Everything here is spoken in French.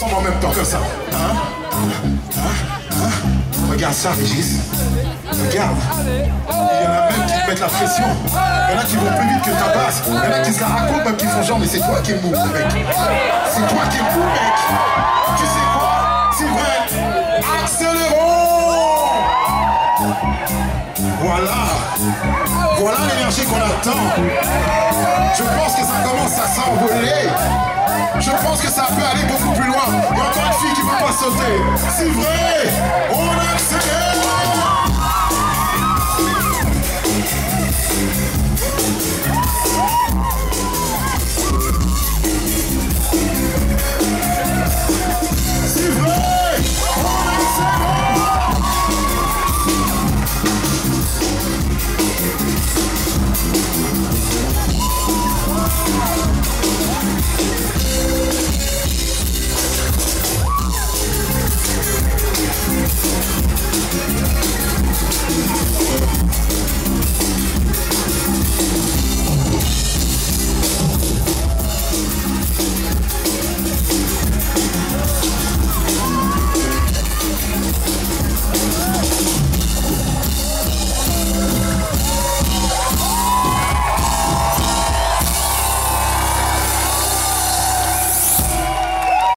Ensemble en même temps comme ça. Hein Hein Hein Regarde ça, Régis. Regarde. Il y en a même qui te mettent la pression. Il y en a qui vont plus vite que ta basse. Il y en a qui se la racontent, même qui font genre, mais c'est toi qui es mou, mec. C'est toi qui es mou, mec. Tu sais quoi C'est vrai. Accélérons Voilà. Voilà l'énergie qu'on attend. Sauter. C'est